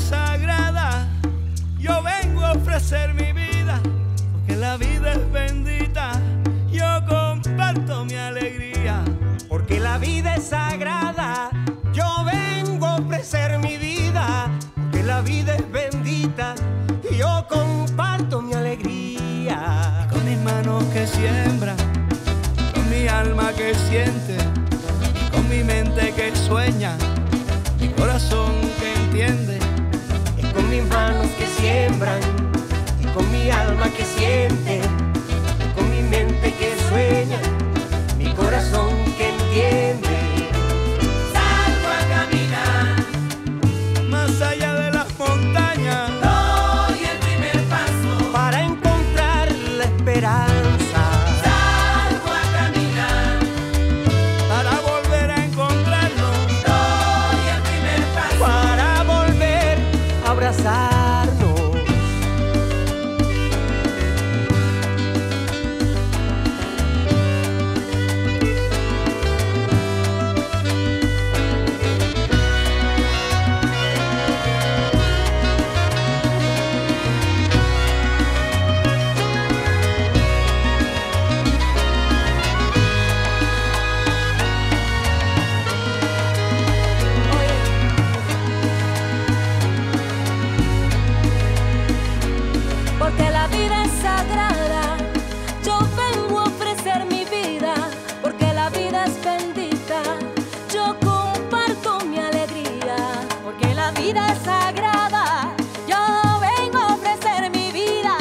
sagrada, yo vengo a ofrecer mi vida. Porque la vida es bendita, yo comparto mi alegría. Porque la vida es sagrada, yo vengo a ofrecer mi vida. Porque la vida es bendita y yo comparto mi alegría. Con mis manos que siembran, con mi alma que siente, y con mi mente que sueña, mi corazón que entiende. Es con mis manos que siembran y con mi alma que siente, a bendita, yo comparto mi alegría. Porque la vida es sagrada, yo vengo a ofrecer mi vida.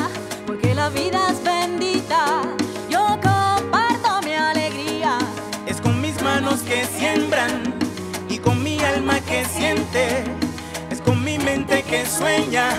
Porque la vida es bendita, yo comparto mi alegría. Es con mis manos que siembran y con mi alma que siente. Es con mi mente que sueña,